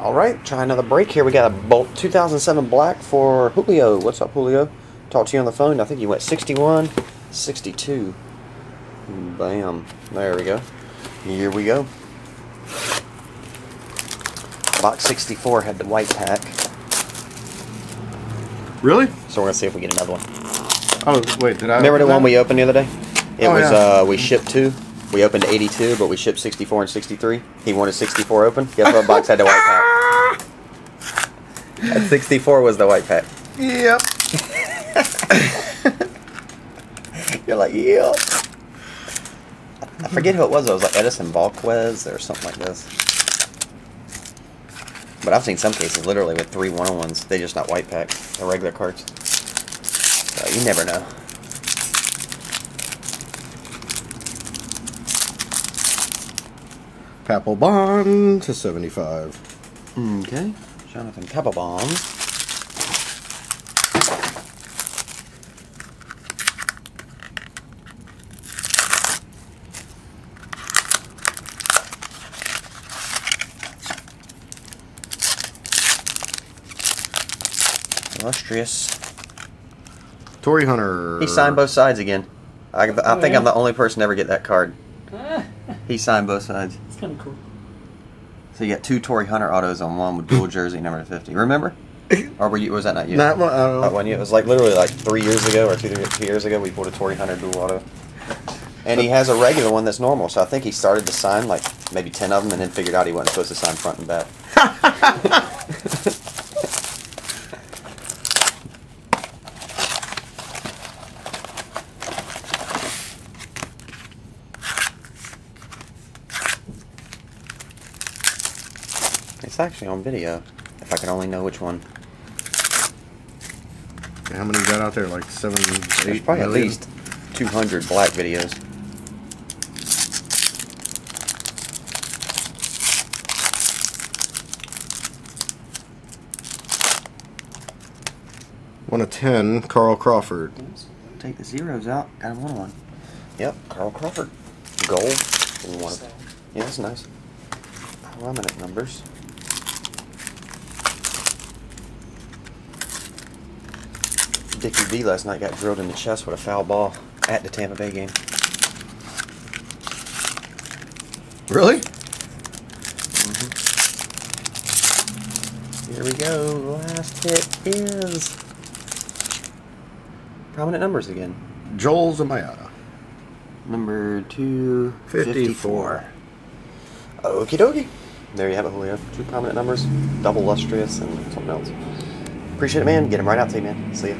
All right, try another break here. We got a Bolt 2007 Black for Julio. What's up, Julio? Talked to you on the phone. I think you went 61, 62. Bam. There we go. Here we go. Box 64 had the white pack. Really? So we're going to see if we get another one. Oh, wait, did I? Remember the open one we opened the other day? It Oh, was, yeah. uh, we shipped two. We opened 82, but we shipped 64 and 63. He wanted 64 open. Guess what box had the white pack? That 64 was the white pack. Yep. You're like, yeah. I forget who it was. It was like Edison Volquez or something like this. But I've seen some cases literally with three one-on-ones. They just not white pack. They're regular cards. So you never know. Papelbon to 75. Okay. Jonathan Papelbon. Illustrious. Torii Hunter. He signed both sides again. I, I Oh, think yeah? I'm the only person to ever get that card. Ah, He signed both sides. it's kind of cool. So you got two Torii Hunter autos on one with dual jersey number 50. Remember? Or were you, was that not you? Not one, I don't know. Not one you. It was like literally like three years ago or two, two years ago we bought a Torii Hunter dual auto. And he has a regular one that's normal. So I think he started to sign like maybe 10 of them and then figured out he wasn't supposed to sign front and back. It's actually on video. If I could only know which one. How many you got out there? Like seven, There's eight probably at least 200 black videos. One of ten, Carl Crawford. Take the zeros out. Got him on one. Yep, Carl Crawford. Gold. one. Yeah, that's nice. Prominent numbers. Dickie V last night got drilled in the chest with a foul ball at the Tampa Bay game. Really? Mm-hmm. Here we go. Last hit is prominent numbers again. Joel Zumaya. Number 254. 54. Okie dokie. There you have it, Julio. Two prominent numbers, double lustrous, and something else. Appreciate it, man. Get them right out to you, man. See ya.